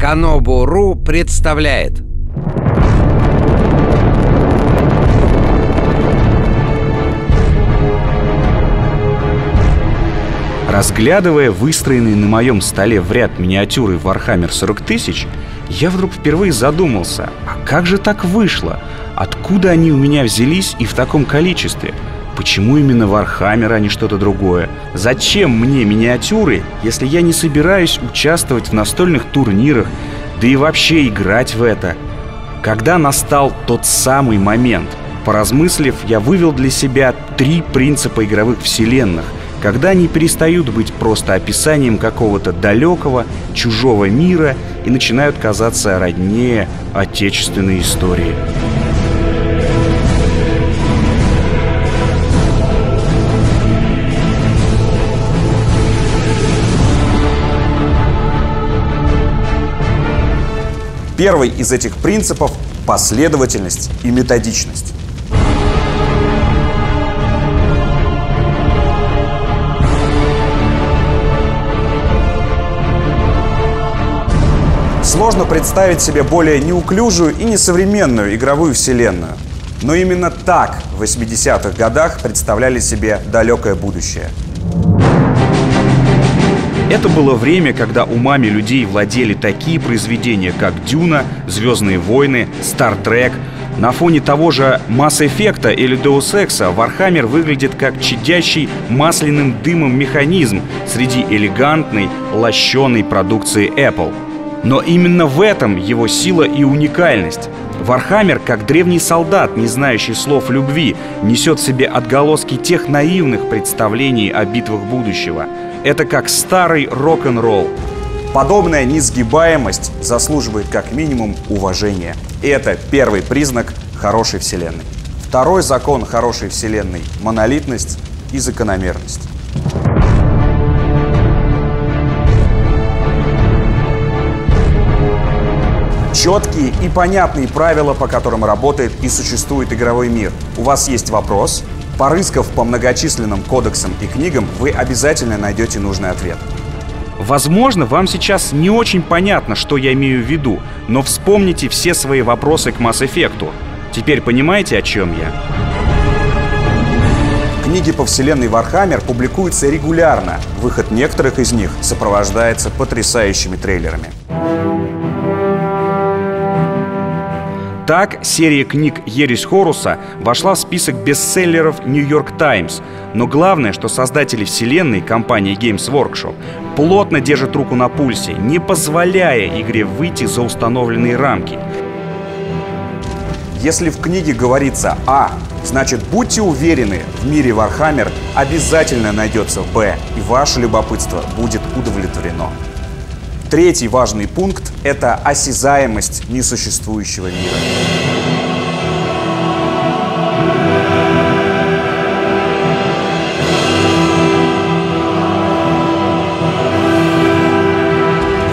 Канобу.ру представляет Разглядывая выстроенные на моем столе в ряд миниатюры Warhammer 40 тысяч, я вдруг впервые задумался, а как же так вышло? Откуда они у меня взялись и в таком количестве? Почему именно Warhammer, а не что-то другое? Зачем мне миниатюры, если я не собираюсь участвовать в настольных турнирах, да и вообще играть в это? Когда настал тот самый момент? Поразмыслив, я вывел для себя три принципа игровых вселенных, когда они перестают быть просто описанием какого-то далекого, чужого мира и начинают казаться роднее отечественной истории. Первый из этих принципов – последовательность и методичность. Сложно представить себе более неуклюжую и несовременную игровую вселенную. Но именно так в 80-х годах представляли себе далекое будущее. Это было время, когда умами людей владели такие произведения, как «Дюна», «Звездные войны», «Star Trek». На фоне того же Mass Effect или Deus Ex Warhammer выглядит как чадящий масляным дымом механизм среди элегантной, лощеной продукции Apple – но именно в этом его сила и уникальность. Warhammer, как древний солдат, не знающий слов любви, несет в себе отголоски тех наивных представлений о битвах будущего. Это как старый рок-н-ролл. Подобная несгибаемость заслуживает как минимум уважения. И это первый признак хорошей вселенной. Второй закон хорошей вселенной – монолитность и закономерность. Четкие и понятные правила, по которым работает и существует игровой мир. У вас есть вопрос? Порыскав по многочисленным кодексам и книгам, вы обязательно найдете нужный ответ. Возможно, вам сейчас не очень понятно, что я имею в виду, но вспомните все свои вопросы к Mass Effect. Теперь понимаете, о чем я? Книги по вселенной Warhammer публикуются регулярно. Выход некоторых из них сопровождается потрясающими трейлерами. Так, серия книг «Ересь Хоруса» вошла в список бестселлеров «Нью-Йорк Таймс». Но главное, что создатели вселенной, компания Games Workshop, плотно держат руку на пульсе, не позволяя игре выйти за установленные рамки. Если в книге говорится «А», значит будьте уверены, в мире Warhammer обязательно найдется «Б», и ваше любопытство будет удовлетворено. Третий важный пункт – это осязаемость несуществующего мира.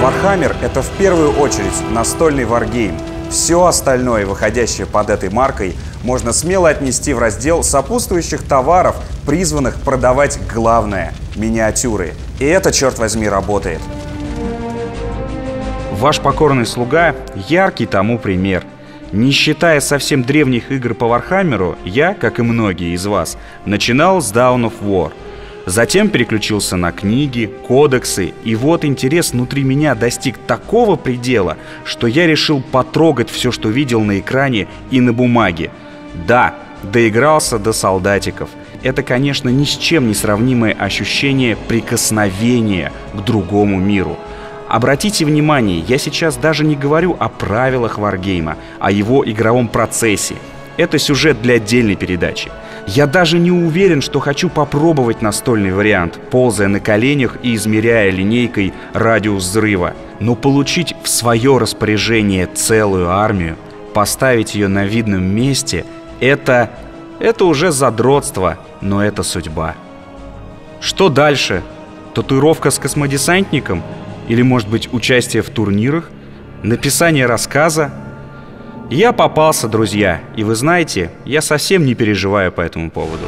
Warhammer — это в первую очередь настольный варгейм. Все остальное, выходящее под этой маркой, можно смело отнести в раздел сопутствующих товаров, призванных продавать главное — миниатюры. И это, черт возьми, работает. Ваш покорный слуга – яркий тому пример. Не считая совсем древних игр по Вархаммеру, я, как и многие из вас, начинал с Dawn of War. Затем переключился на книги, кодексы, и вот интерес внутри меня достиг такого предела, что я решил потрогать все, что видел на экране и на бумаге. Да, доигрался до солдатиков. Это, конечно, ни с чем не сравнимое ощущение прикосновения к другому миру – Обратите внимание, я сейчас даже не говорю о правилах варгейма, о его игровом процессе. Это сюжет для отдельной передачи. Я даже не уверен, что хочу попробовать настольный вариант, ползая на коленях и измеряя линейкой радиус взрыва. Но получить в свое распоряжение целую армию, поставить ее на видном месте, это... это уже задротство, но это судьба. Что дальше? Татуировка с космодесантником – или, может быть, участие в турнирах? Написание рассказа? Я попался, друзья, и вы знаете, я совсем не переживаю по этому поводу.